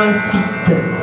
Farmer Fit.